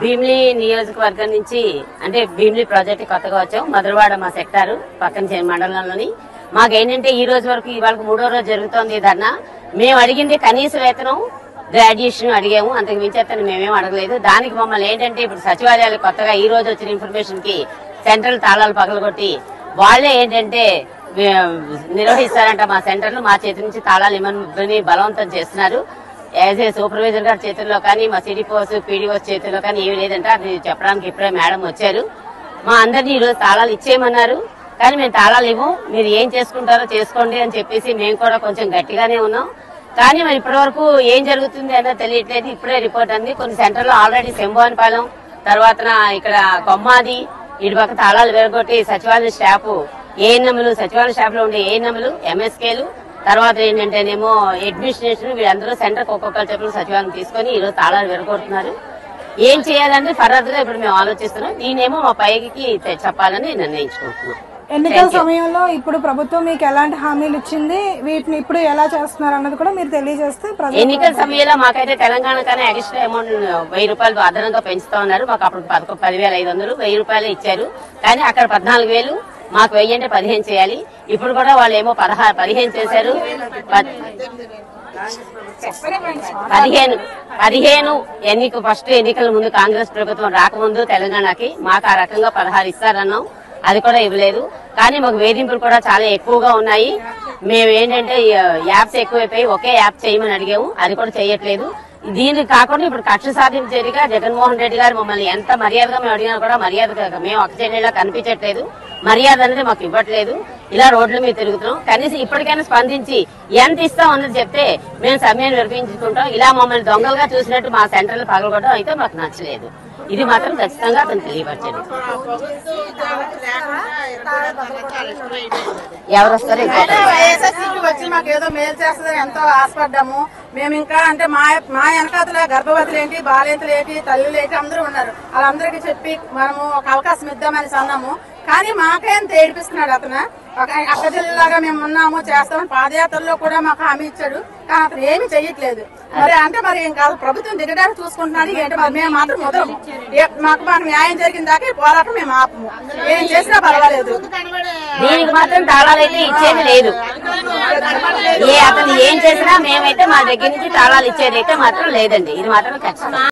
భీమిలి నియోజకవర్గం నుంచి అంటే భీమిలి ప్రాజెక్ట్ కొత్తగా వచ్చాం. మధురవాడ మా సెక్టారు పక్కన చే- మండలంలోని. మాకేంటంటే ఈ రోజు వరకు ఇవాళ మూడో రోజు జరుగుతోంది ధర్నా. మేము అడిగింది కనీస వేతనం గ్రాడ్యుయేషన్ అడిగాము. అంతకు మించి అతను మేమేం అడగలేదు. దానికి మమ్మల్ని ఏంటంటే ఇప్పుడు సచివాలయాలు కొత్తగా ఈ రోజు వచ్చిన ఇన్ఫర్మేషన్కి సెంట్రల్ తాళాలు పగలగొట్టి వాళ్ళే ఏంటంటే నిర్వహిస్తారంట మా సెంటర్లు మా చేతి నుంచి తాళాలు ఇవ్వని బలవంతం చేస్తున్నారు. యాజ్ ఏ సూపర్వైజర్ గారి చేతుల్లో కానీ మా సిడిపోస్ పీడిఓస్ చేతుల్లో కానీ ఏమి లేదంటే అది చెప్పడానికి ఇప్పుడే మేడం వచ్చారు. మా అందరినీ ఈరోజు తాళాలు ఇచ్చేయమన్నారు. కానీ మేము తాళాలు ఇవ్వం మీరు ఏం చేసుకుంటారో చేసుకోండి అని చెప్పేసి మేము కూడా కొంచెం గట్టిగానే ఉన్నాం. కానీ మరి ఇప్పటి వరకు ఏం జరుగుతుంది అన్నది తెలియట్లేదు. ఇప్పుడే రిపోర్ట్ అంది. కొన్ని సెంటర్లో ఆల్రెడీ శంభువనపాలెం తర్వాత ఇక్కడ కొమ్మాది ఇటు పక్క తాళాలు వెరగొట్టి సచివాలయ స్టాఫ్ ఏఎన్ఎంలు సచివాలయ స్టాఫ్లో ఉండే ఏఎన్ఎంలు ఎంఎస్కేలు తర్వాత ఏంటంటేనేమో అడ్మినిస్ట్రేషన్ వీళ్ళందరూ సెంటర్ ఒక్కొక్కరు చెప్పిన సచివాలయం తీసుకొని ఈ రోజు తాళాలు విరగొడుతున్నారు. ఏం చేయాలంటే ఫర్దర్గా ఇప్పుడు మేము ఆలోచిస్తున్నాం. దీనేమో మా పైకి చెప్పాలని నిర్ణయించుకుంటున్నాం ఎన్నికల సమయంలో ఇప్పుడు ప్రభుత్వం మీకు ఎలాంటి హామీలు ఇచ్చింది? వీటిని ఇప్పుడు ఎలా చేస్తున్నారు అన్నది కూడా మీరు తెలియజేస్తే ఎన్నికల సమయంలో మాకైతే తెలంగాణ కానీ ఎక్స్ట్రా అమౌంట్ వెయ్యి రూపాయలు అదనంగా పెంచుతా ఉన్నారు. మాకు అప్పుడు పదకొ పదివేల ఐదు వందలు వెయ్యి రూపాయలు ఇచ్చారు. కానీ అక్కడ పద్నాలుగు వేలు మాకు వెయ్యి అంటే పదిహేను చేయాలి. ఇప్పుడు కూడా వాళ్ళు ఏమో పదహారు పదిహేను చేశారు. పదిహేను పదిహేను ఎన్నిక ఫస్ట్ ఎన్నికల ముందు కాంగ్రెస్ ప్రభుత్వం రాకముందు తెలంగాణకి మాకు ఆ రకంగా పదహారు ఇస్తారన్నాం. అది కూడా ఇవ్వలేదు. కానీ మాకు వేధింపులు కూడా చాలా ఎక్కువగా ఉన్నాయి. మేము ఏంటంటే యాప్స్ ఎక్కువైపోయి ఒకే యాప్ చేయమని అడిగాము. అది కూడా చేయట్లేదు. దీనికి కాకుండా ఇప్పుడు కక్ష సాధింపు జగన్మోహన్ రెడ్డి గారు మమ్మల్ని ఎంత మర్యాదగా మేము అడిగినా కూడా మర్యాద మేము ఒక కనిపించట్లేదు. మర్యాద అనేది మాకు ఇవ్వట్లేదు. ఇలా రోడ్ల మీద తిరుగుతున్నాం. కనీసం ఇప్పటికైనా స్పందించి ఎంత ఇస్తాం అన్నది చెప్తే మేము సమయాన్ని వినిపించుకుంటాం ఇలా మమ్మల్ని దొంగలుగా చూసినట్టు మా సెంటర్లు పగలగొట్టడం అయితే మాకు నచ్చలేదు. ఇది మాత్రం ఖచ్చితంగా అతను తెలియపరచండి ఎవరు వస్తారో? వచ్చి మాకు ఏదో మేలు చేస్తుందని ఎంతో ఆశపడ్డాము. మేము ఇంకా అంటే మా మా వెనకాతల గర్భవతులు ఏంటి బాలింతలు ఏంటి తల్లులు ఏంటి అందరూ ఉన్నారు. వాళ్ళందరికీ చెప్పి మనము ఒక అవకాశం ఇద్దామని అన్నాము. కానీ మాకేం అంత ఏడిపిస్తున్నాడు అతను. ఒక అక్క మేము ఉన్నాము చేస్తామని పాదయాత్రలో కూడా మాకు హామీ ఇచ్చాడు. కానీ అతను ఏమి చెయ్యట్లేదు. మరి అంటే మరి ఇంకా ప్రభుత్వం దిగడానికి చూసుకుంటున్నాడు. ఏంటి మరి మేము మాత్రం మొదలము మాకు మాకు న్యాయం జరిగిన దాకా పోరాటం మేము ఆపము. ఏం చేసినా పర్వాలేదు. దీనికి మాత్రం తాళాలు ఇచ్చేది లేదు. ఏ అతను ఏం చేసినా మేమైతే మా దగ్గర నుంచి తాళాలు ఇచ్చేది అయితే మాత్రం లేదండి. ఇది మాత్రం ఖచ్చితంగా